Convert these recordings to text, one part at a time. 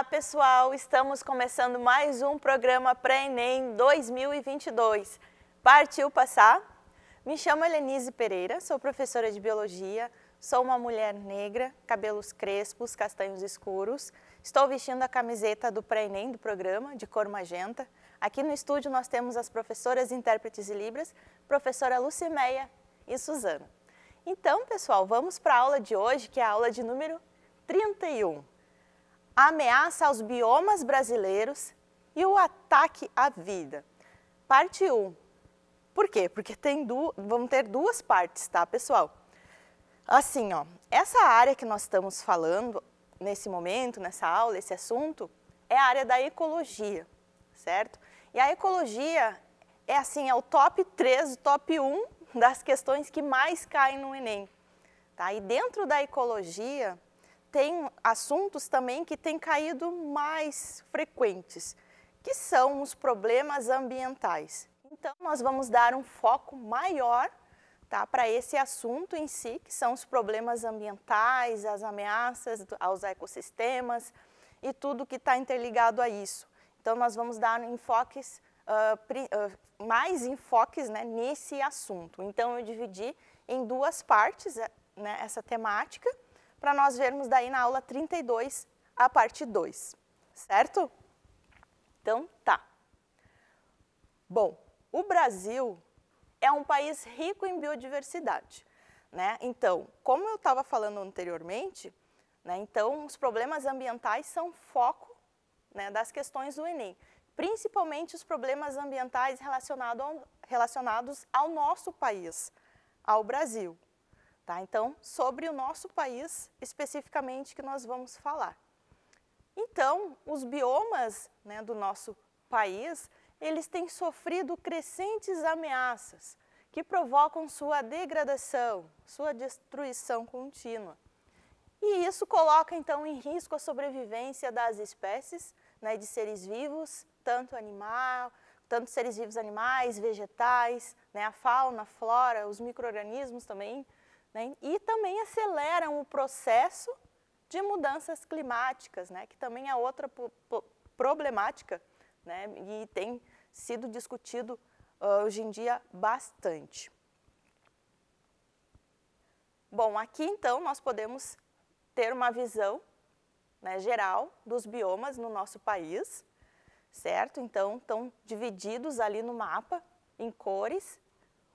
Olá, pessoal! Estamos começando mais um programa Pré-ENEM 2022. Partiu passar? Me chamo Helenise Pereira, sou professora de Biologia, sou uma mulher negra, cabelos crespos, castanhos escuros. Estou vestindo a camiseta do Pré-ENEM do programa, de cor magenta. Aqui no estúdio nós temos as professoras intérpretes e libras, professora Lucimeia e Suzana. Então, pessoal, vamos para a aula de hoje, que é a aula de número 31 a ameaça aos biomas brasileiros e o ataque à vida. Parte 1. Por quê? Porque tem du vamos ter duas partes, tá, pessoal? Assim, ó, essa área que nós estamos falando nesse momento, nessa aula, esse assunto, é a área da ecologia, certo? E a ecologia é assim, é o top 3, o top 1 das questões que mais caem no Enem. Tá? E dentro da ecologia, tem assuntos também que têm caído mais frequentes, que são os problemas ambientais. Então, nós vamos dar um foco maior tá, para esse assunto em si, que são os problemas ambientais, as ameaças aos ecossistemas e tudo que está interligado a isso. Então, nós vamos dar enfoques, uh, uh, mais enfoques né, nesse assunto. Então, eu dividi em duas partes né, essa temática para nós vermos daí na aula 32 a parte 2, certo? Então, tá. Bom, o Brasil é um país rico em biodiversidade, né? Então, como eu estava falando anteriormente, né, então os problemas ambientais são foco né, das questões do Enem, principalmente os problemas ambientais relacionado ao, relacionados ao nosso país, ao Brasil. Tá? Então, sobre o nosso país especificamente que nós vamos falar. Então, os biomas né, do nosso país, eles têm sofrido crescentes ameaças que provocam sua degradação, sua destruição contínua. E isso coloca então em risco a sobrevivência das espécies né, de seres vivos, tanto animal, tanto seres vivos animais, vegetais, né, a fauna, a flora, os micro-organismos também, né? e também aceleram o processo de mudanças climáticas, né? que também é outra problemática né? e tem sido discutido uh, hoje em dia bastante. Bom, aqui então nós podemos ter uma visão né, geral dos biomas no nosso país, certo? Então, estão divididos ali no mapa em cores,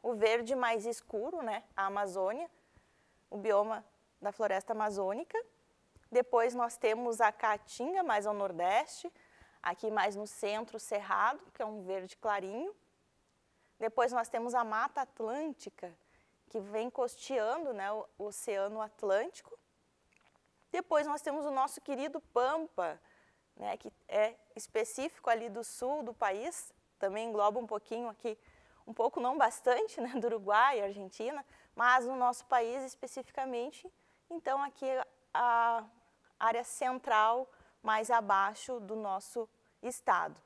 o verde mais escuro, né, a Amazônia, o bioma da floresta amazônica. Depois nós temos a caatinga, mais ao nordeste, aqui mais no centro, cerrado, que é um verde clarinho. Depois nós temos a Mata Atlântica, que vem costeando né, o Oceano Atlântico. Depois nós temos o nosso querido Pampa, né, que é específico ali do sul do país, também engloba um pouquinho aqui, um pouco não bastante, né, do Uruguai, Argentina, mas no nosso país especificamente, então aqui a área central mais abaixo do nosso estado.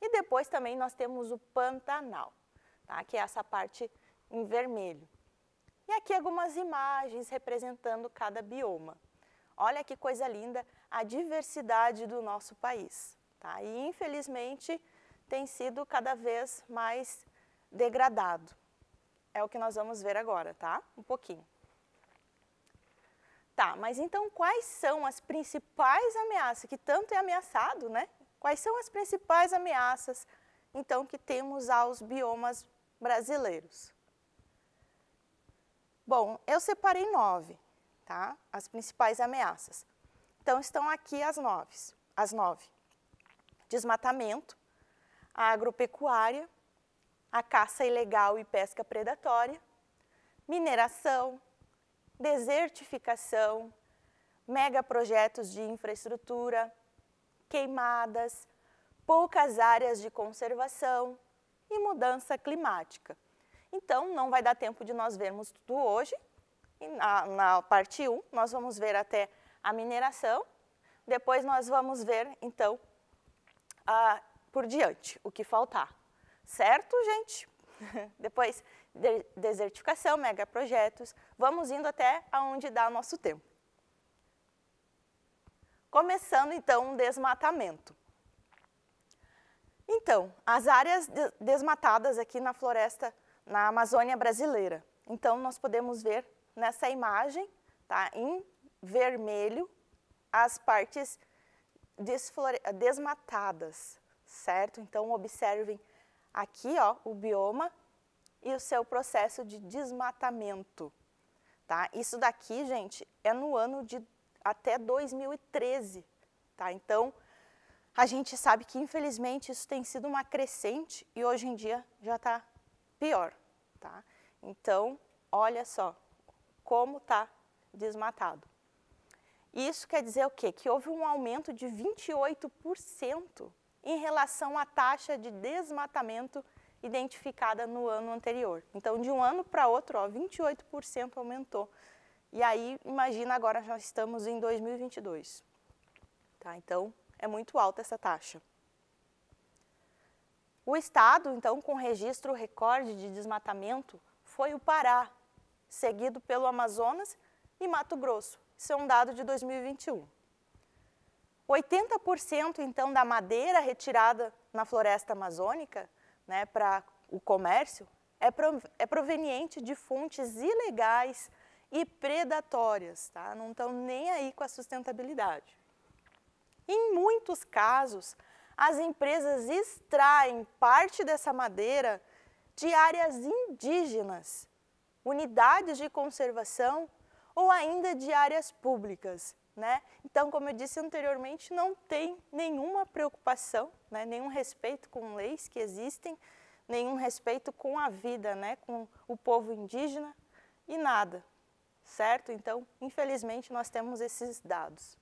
E depois também nós temos o Pantanal, tá? que é essa parte em vermelho. E aqui algumas imagens representando cada bioma. Olha que coisa linda a diversidade do nosso país. Tá? E infelizmente tem sido cada vez mais degradado é o que nós vamos ver agora, tá? Um pouquinho. Tá, mas então quais são as principais ameaças, que tanto é ameaçado, né? Quais são as principais ameaças, então, que temos aos biomas brasileiros? Bom, eu separei nove, tá? As principais ameaças. Então, estão aqui as nove. As nove. Desmatamento, a agropecuária, a caça ilegal e pesca predatória, mineração, desertificação, megaprojetos de infraestrutura, queimadas, poucas áreas de conservação e mudança climática. Então, não vai dar tempo de nós vermos tudo hoje. Na, na parte 1, nós vamos ver até a mineração. Depois, nós vamos ver, então, a, por diante, o que faltar. Certo, gente? Depois, de desertificação, megaprojetos. Vamos indo até aonde dá o nosso tempo. Começando então o desmatamento. Então, as áreas desmatadas aqui na floresta, na Amazônia brasileira. Então, nós podemos ver nessa imagem, tá, em vermelho, as partes desmatadas, certo? Então, observem aqui, ó, o bioma e o seu processo de desmatamento, tá? Isso daqui, gente, é no ano de até 2013, tá? Então, a gente sabe que infelizmente isso tem sido uma crescente e hoje em dia já está pior, tá? Então, olha só como está desmatado. Isso quer dizer o quê? Que houve um aumento de 28% em relação à taxa de desmatamento identificada no ano anterior. Então, de um ano para outro, ó, 28% aumentou. E aí, imagina agora já estamos em 2022. Tá? Então, é muito alta essa taxa. O estado, então, com registro recorde de desmatamento foi o Pará, seguido pelo Amazonas e Mato Grosso. Isso é um dado de 2021. 80% então da madeira retirada na floresta amazônica, né, para o comércio, é, é proveniente de fontes ilegais e predatórias, tá? Não estão nem aí com a sustentabilidade. Em muitos casos, as empresas extraem parte dessa madeira de áreas indígenas, unidades de conservação ou ainda de áreas públicas. Né? Então, como eu disse anteriormente, não tem nenhuma preocupação, né? nenhum respeito com leis que existem, nenhum respeito com a vida, né? com o povo indígena e nada, certo? Então, infelizmente, nós temos esses dados.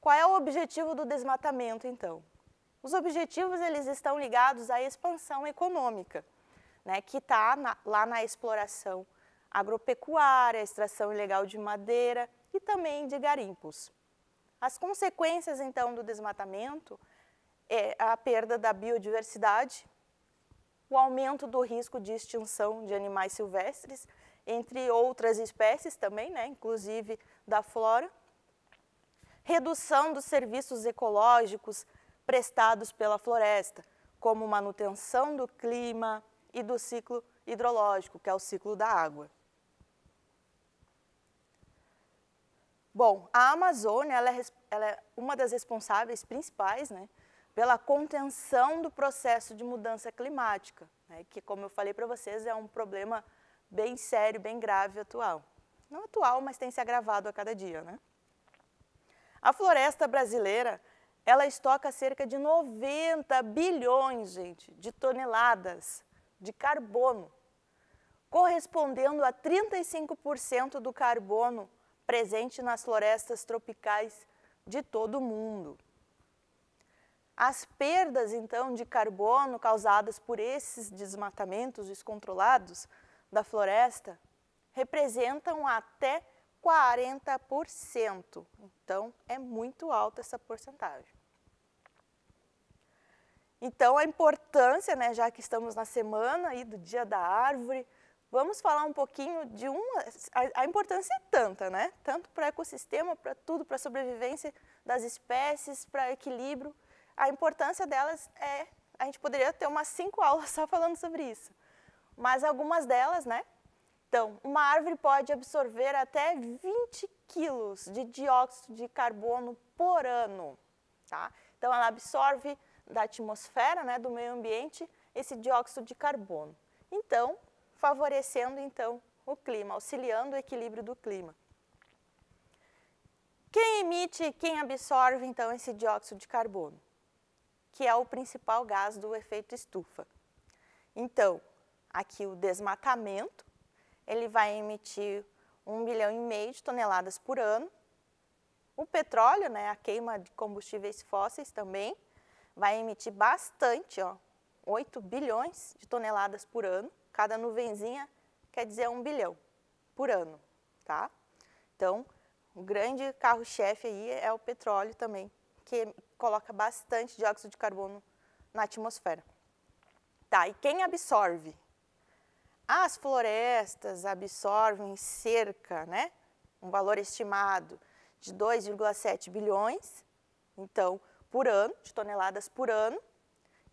Qual é o objetivo do desmatamento, então? Os objetivos eles estão ligados à expansão econômica, né, que está lá na exploração agropecuária, extração ilegal de madeira e também de garimpos. As consequências, então, do desmatamento é a perda da biodiversidade, o aumento do risco de extinção de animais silvestres, entre outras espécies também, né, inclusive da flora, redução dos serviços ecológicos prestados pela floresta, como manutenção do clima e do ciclo hidrológico, que é o ciclo da água. Bom, a Amazônia ela é, ela é uma das responsáveis principais né, pela contenção do processo de mudança climática, né, que, como eu falei para vocês, é um problema bem sério, bem grave atual. Não atual, mas tem se agravado a cada dia. Né? A floresta brasileira, ela estoca cerca de 90 bilhões, gente, de toneladas de carbono, correspondendo a 35% do carbono presente nas florestas tropicais de todo o mundo. As perdas, então, de carbono causadas por esses desmatamentos descontrolados da floresta representam até 40%. Então, é muito alta essa porcentagem. Então, a importância, né, já que estamos na semana aí do Dia da Árvore, vamos falar um pouquinho de uma... A, a importância é tanta, né? Tanto para o ecossistema, para tudo, para a sobrevivência das espécies, para equilíbrio. A importância delas é... A gente poderia ter umas cinco aulas só falando sobre isso. Mas algumas delas, né, então, uma árvore pode absorver até 20 quilos de dióxido de carbono por ano. Tá? Então, ela absorve da atmosfera, né, do meio ambiente, esse dióxido de carbono. Então, favorecendo então o clima, auxiliando o equilíbrio do clima. Quem emite, quem absorve então esse dióxido de carbono? Que é o principal gás do efeito estufa. Então, aqui o desmatamento, ele vai emitir um milhão e meio de toneladas por ano. O petróleo, né, a queima de combustíveis fósseis também, vai emitir bastante, ó, 8 bilhões de toneladas por ano. Cada nuvenzinha quer dizer um bilhão por ano, tá? Então, o grande carro-chefe aí é o petróleo também, que coloca bastante dióxido de carbono na atmosfera. Tá, e quem absorve as florestas absorvem cerca, né? um valor estimado de 2,7 bilhões, então, por ano, de toneladas por ano.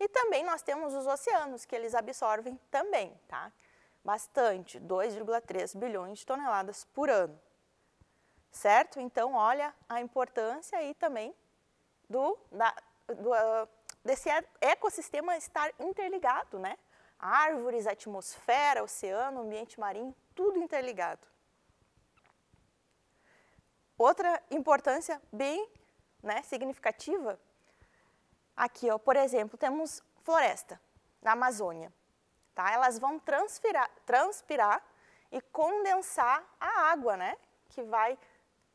E também nós temos os oceanos, que eles absorvem também, tá? Bastante, 2,3 bilhões de toneladas por ano. Certo? Então, olha a importância aí também do, da, do, uh, desse ecossistema estar interligado, né? Árvores, atmosfera, oceano, ambiente marinho, tudo interligado. Outra importância bem né, significativa, aqui, ó, por exemplo, temos floresta na Amazônia. Tá? Elas vão transpirar, transpirar e condensar a água, né, que vai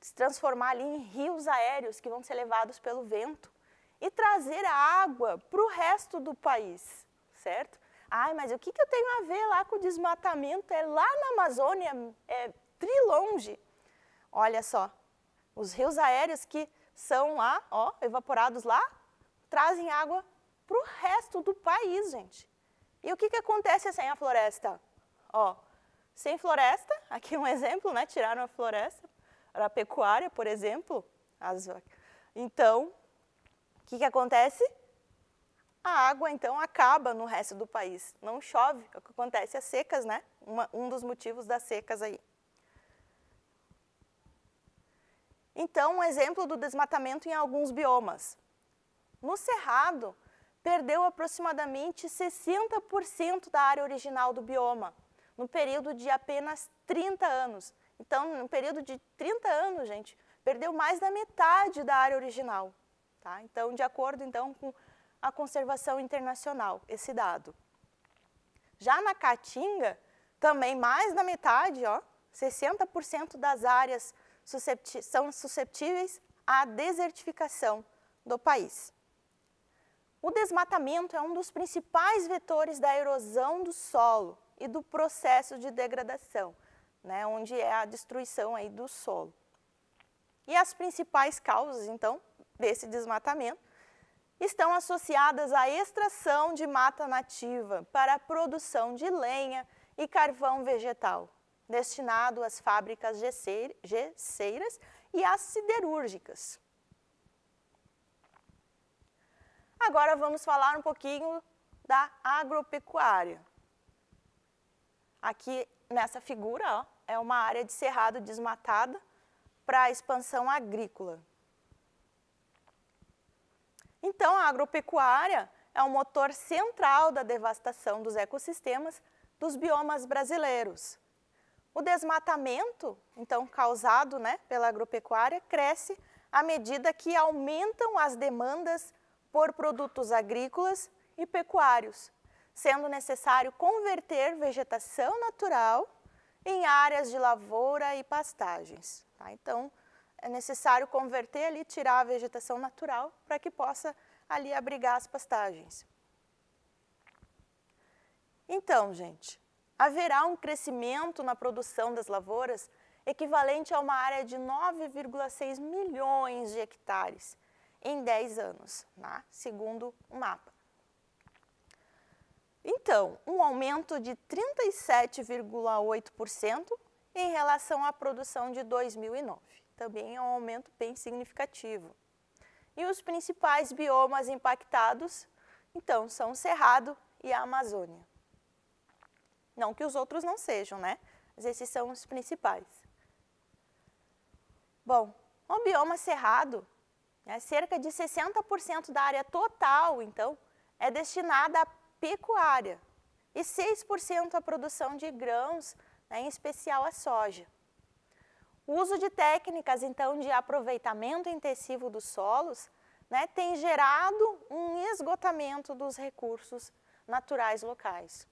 se transformar ali em rios aéreos que vão ser levados pelo vento e trazer a água para o resto do país, certo? Ai, mas o que, que eu tenho a ver lá com o desmatamento? É lá na Amazônia, é trilonge. Olha só, os rios aéreos que são lá, ó, evaporados lá, trazem água para o resto do país, gente. E o que, que acontece sem a floresta? Ó, sem floresta, aqui um exemplo, né? Tiraram a floresta, a pecuária, por exemplo. As, então, o que, que acontece? A água, então, acaba no resto do país. Não chove, é o que acontece, as secas, né? Uma, um dos motivos das secas aí. Então, um exemplo do desmatamento em alguns biomas. No Cerrado, perdeu aproximadamente 60% da área original do bioma, no período de apenas 30 anos. Então, no período de 30 anos, gente, perdeu mais da metade da área original. Tá? Então, de acordo então, com a conservação internacional, esse dado. Já na Caatinga, também mais da metade, ó, 60% das áreas suscepti são susceptíveis à desertificação do país. O desmatamento é um dos principais vetores da erosão do solo e do processo de degradação, né, onde é a destruição aí do solo. E as principais causas, então, desse desmatamento estão associadas à extração de mata nativa para a produção de lenha e carvão vegetal, destinado às fábricas gesseiras e às siderúrgicas. Agora vamos falar um pouquinho da agropecuária. Aqui nessa figura ó, é uma área de cerrado desmatada para a expansão agrícola. Então, a agropecuária é o motor central da devastação dos ecossistemas dos biomas brasileiros. O desmatamento, então, causado né, pela agropecuária, cresce à medida que aumentam as demandas por produtos agrícolas e pecuários, sendo necessário converter vegetação natural em áreas de lavoura e pastagens. Tá? Então, é necessário converter ali, tirar a vegetação natural para que possa ali abrigar as pastagens. Então, gente, haverá um crescimento na produção das lavouras equivalente a uma área de 9,6 milhões de hectares em 10 anos, né? segundo o mapa. Então, um aumento de 37,8% em relação à produção de 2009. Também é um aumento bem significativo. E os principais biomas impactados, então, são o Cerrado e a Amazônia. Não que os outros não sejam, né? Mas esses são os principais. Bom, o bioma cerrado, né, cerca de 60% da área total, então, é destinada à pecuária e 6% à produção de grãos, né, em especial a soja. O uso de técnicas, então, de aproveitamento intensivo dos solos né, tem gerado um esgotamento dos recursos naturais locais.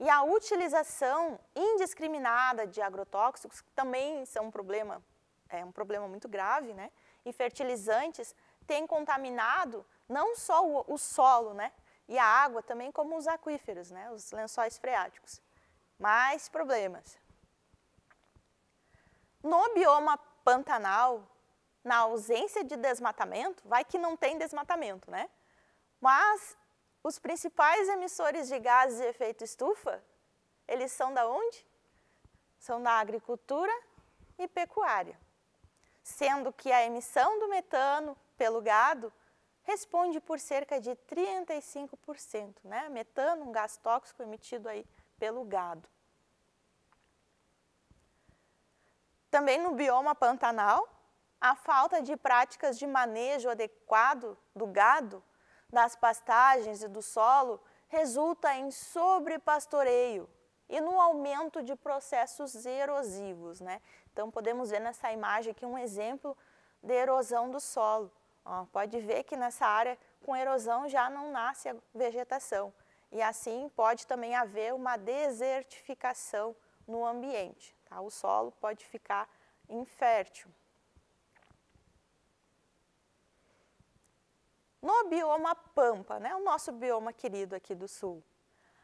E a utilização indiscriminada de agrotóxicos também são um problema, é um problema muito grave, né? E fertilizantes têm contaminado não só o, o solo, né? E a água também como os aquíferos, né? Os lençóis freáticos. Mais problemas. No bioma pantanal, na ausência de desmatamento, vai que não tem desmatamento, né? Mas os principais emissores de gases de efeito estufa, eles são da onde? São da agricultura e pecuária, sendo que a emissão do metano pelo gado responde por cerca de 35%, né? Metano, um gás tóxico emitido aí pelo gado. Também no bioma pantanal, a falta de práticas de manejo adequado do gado, das pastagens e do solo resulta em sobrepastoreio e no aumento de processos erosivos. Né? Então, podemos ver nessa imagem aqui um exemplo de erosão do solo. Ó, pode ver que nessa área com erosão já não nasce a vegetação. E assim pode também haver uma desertificação no ambiente. Tá? O solo pode ficar infértil. No bioma Pampa, né, o nosso bioma querido aqui do sul,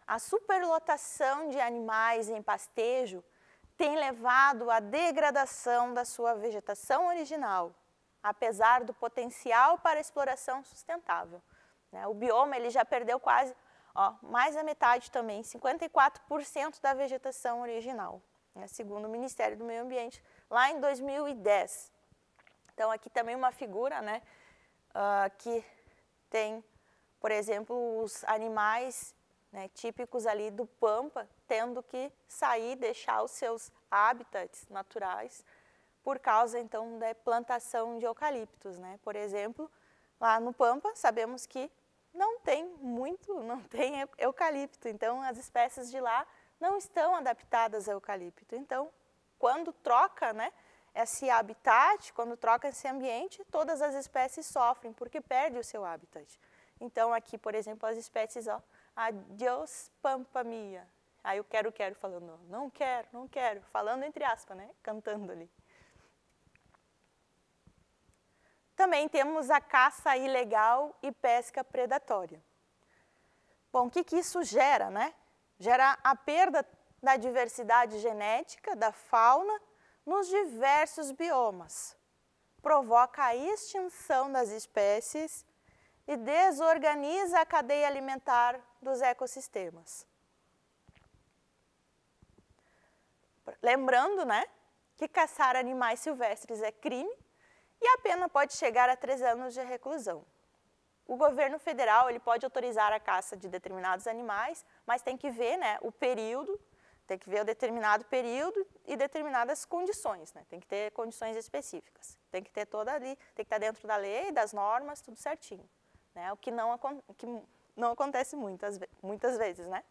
a superlotação de animais em pastejo tem levado à degradação da sua vegetação original, apesar do potencial para exploração sustentável. Né? O bioma ele já perdeu quase ó, mais da metade também, 54% da vegetação original, né? segundo o Ministério do Meio Ambiente, lá em 2010. Então aqui também uma figura né, uh, que tem, por exemplo, os animais né, típicos ali do Pampa tendo que sair, deixar os seus hábitats naturais por causa então da plantação de eucaliptos, né? Por exemplo, lá no Pampa sabemos que não tem muito, não tem eucalipto, então as espécies de lá não estão adaptadas ao eucalipto. Então, quando troca, né, esse habitat, quando troca esse ambiente, todas as espécies sofrem porque perde o seu habitat. Então aqui, por exemplo, as espécies, ó, adios pampa mia. Aí eu quero, quero falando, não quero, não quero, falando entre aspas, né, cantando ali. Também temos a caça ilegal e pesca predatória. Bom, o que, que isso gera, né? Gera a perda da diversidade genética da fauna nos diversos biomas, provoca a extinção das espécies e desorganiza a cadeia alimentar dos ecossistemas. Lembrando, né, que caçar animais silvestres é crime e a pena pode chegar a três anos de reclusão. O governo federal ele pode autorizar a caça de determinados animais, mas tem que ver né, o período tem que ver o determinado período e determinadas condições, né? Tem que ter condições específicas. Tem que ter toda ali, tem que estar dentro da lei, das normas, tudo certinho. Né? O que não, que não acontece muitas, muitas vezes, né?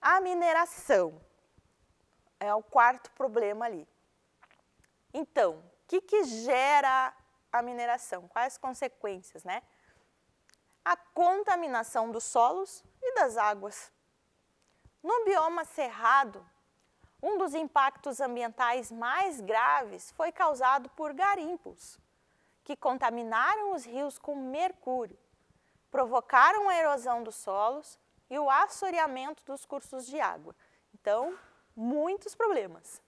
A mineração é o quarto problema ali. Então, o que, que gera a mineração? Quais as consequências, né? A contaminação dos solos e das águas. No bioma cerrado, um dos impactos ambientais mais graves foi causado por garimpos, que contaminaram os rios com mercúrio, provocaram a erosão dos solos e o assoreamento dos cursos de água. Então, muitos problemas.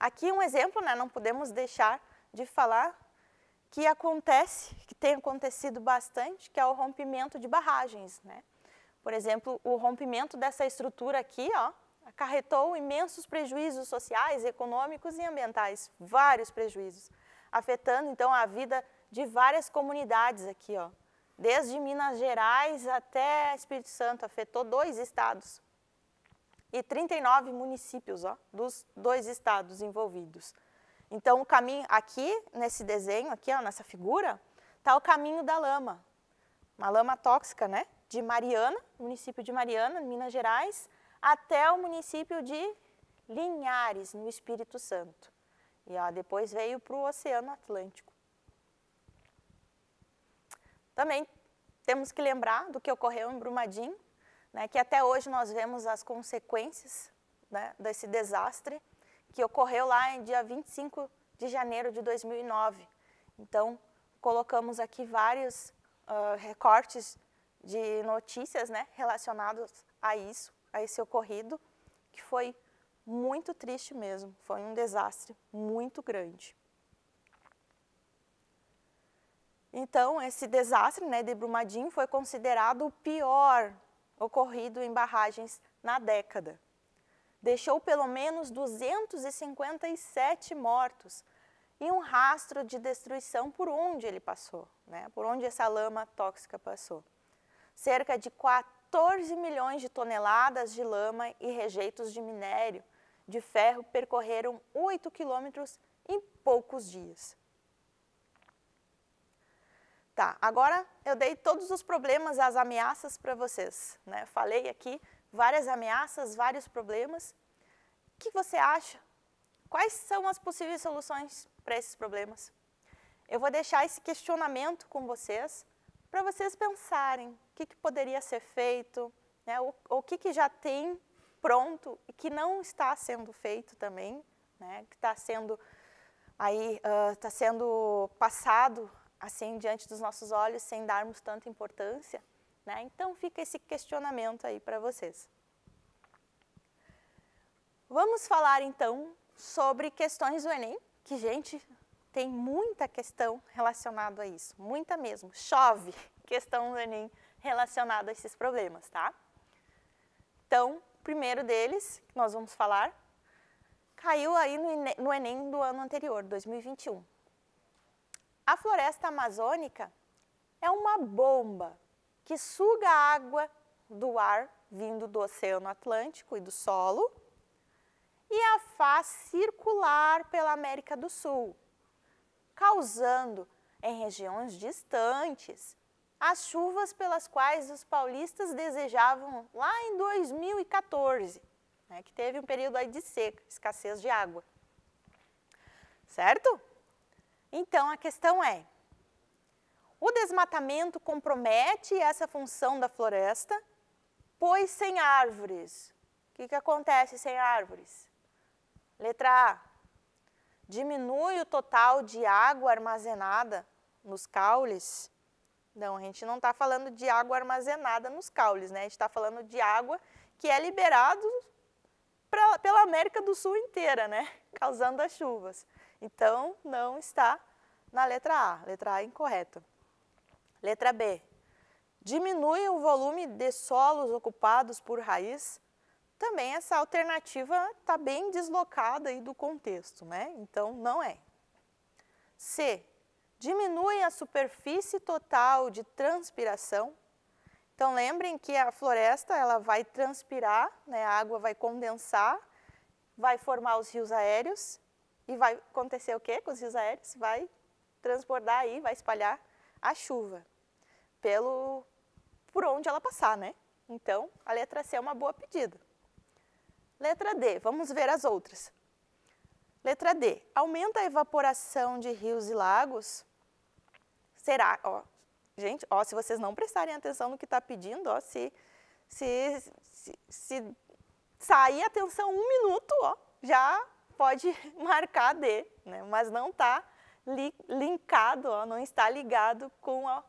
Aqui um exemplo, né, não podemos deixar de falar que acontece, que tem acontecido bastante, que é o rompimento de barragens, né? Por exemplo, o rompimento dessa estrutura aqui, ó, acarretou imensos prejuízos sociais, econômicos e ambientais, vários prejuízos, afetando então a vida de várias comunidades aqui, ó. Desde Minas Gerais até Espírito Santo, afetou dois estados e 39 municípios, ó, dos dois estados envolvidos. Então, o caminho aqui nesse desenho aqui, ó, nessa figura, está o caminho da lama, uma lama tóxica, né? de Mariana, município de Mariana, Minas Gerais, até o município de Linhares, no Espírito Santo. E ó, depois veio para o Oceano Atlântico. Também temos que lembrar do que ocorreu em Brumadinho, né, que até hoje nós vemos as consequências né, desse desastre que ocorreu lá em dia 25 de janeiro de 2009. Então, colocamos aqui vários uh, recortes de notícias né, relacionadas a isso, a esse ocorrido, que foi muito triste mesmo, foi um desastre muito grande. Então, esse desastre né, de Brumadinho foi considerado o pior ocorrido em barragens na década. deixou pelo menos 257 mortos e um rastro de destruição por onde ele passou, né? por onde essa lama tóxica passou. Cerca de 14 milhões de toneladas de lama e rejeitos de minério de ferro percorreram 8 quilômetros em poucos dias. Tá, agora eu dei todos os problemas, as ameaças para vocês. Né? Falei aqui várias ameaças, vários problemas. O que você acha? Quais são as possíveis soluções para esses problemas? Eu vou deixar esse questionamento com vocês para vocês pensarem o que, que poderia ser feito, né? o, o que, que já tem pronto e que não está sendo feito também, né? que está sendo aí está uh, sendo passado assim diante dos nossos olhos sem darmos tanta importância, né? Então fica esse questionamento aí para vocês. Vamos falar então sobre questões do Enem, que gente tem muita questão relacionada a isso, muita mesmo. Chove questão do Enem relacionada a esses problemas, tá? Então, primeiro deles, que nós vamos falar, caiu aí no Enem do ano anterior, 2021. A floresta amazônica é uma bomba que suga água do ar vindo do Oceano Atlântico e do solo e a faz circular pela América do Sul, causando em regiões distantes as chuvas pelas quais os paulistas desejavam lá em 2014, né, que teve um período de seca, escassez de água. Certo? Então, a questão é, o desmatamento compromete essa função da floresta, pois sem árvores, o que, que acontece sem árvores? Letra A, diminui o total de água armazenada nos caules. Não, a gente não está falando de água armazenada nos caules, né? A gente está falando de água que é liberado pra, pela América do Sul inteira, né? Causando as chuvas. Então, não está na letra A. Letra A é incorreta. Letra B. Diminui o volume de solos ocupados por raiz. Também essa alternativa está bem deslocada aí do contexto, né? Então, não é. C. Diminui a superfície total de transpiração. Então, lembrem que a floresta ela vai transpirar, né? a água vai condensar, vai formar os rios aéreos e vai acontecer o quê com os rios aéreos? Vai transbordar aí, vai espalhar a chuva pelo por onde ela passar, né? Então, a letra C é uma boa pedida. Letra D, vamos ver as outras. Letra D, aumenta a evaporação de rios e lagos? Será, ó, gente, ó, se vocês não prestarem atenção no que está pedindo, ó, se, se, se, se sair atenção um minuto, ó, já pode marcar D, né? mas não está li, linkado, ó, não está ligado com o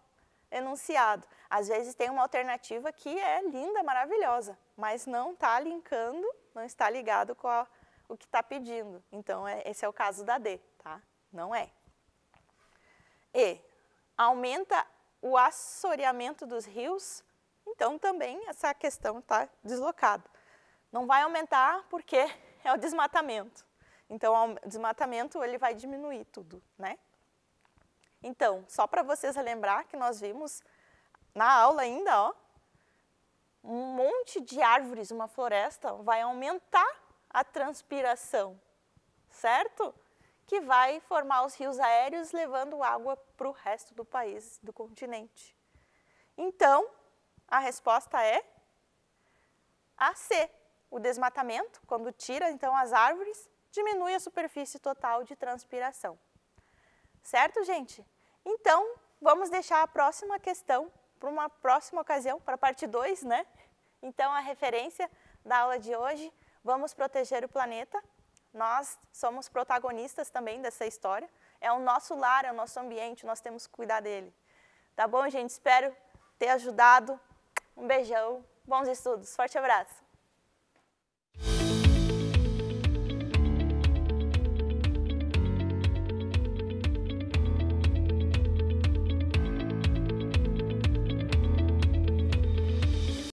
enunciado. Às vezes tem uma alternativa que é linda, maravilhosa, mas não está linkando, não está ligado com a, o que está pedindo. Então, é, esse é o caso da D, tá? Não é. E, aumenta o assoreamento dos rios, então também essa questão está deslocada. Não vai aumentar porque é o desmatamento. Então, o desmatamento ele vai diminuir tudo, né? Então, só para vocês lembrar que nós vimos na aula ainda, ó, um monte de árvores, uma floresta, vai aumentar a transpiração, certo? Que vai formar os rios aéreos levando água para o resto do país, do continente. Então, a resposta é a C, o desmatamento, quando tira então as árvores, diminui a superfície total de transpiração. Certo, gente? Então, vamos deixar a próxima questão para uma próxima ocasião, para a parte 2, né? Então, a referência da aula de hoje, vamos proteger o planeta. Nós somos protagonistas também dessa história. É o nosso lar, é o nosso ambiente, nós temos que cuidar dele. Tá bom, gente? Espero ter ajudado. Um beijão, bons estudos, forte abraço.